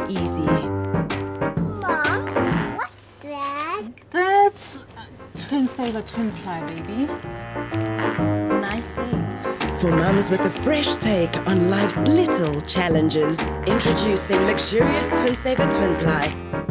always easy. Mom, what's that? That's Twinsaver twin ply, baby. Nice. For mums with a fresh take on life's little challenges. Introducing luxurious Twinsaver twin ply.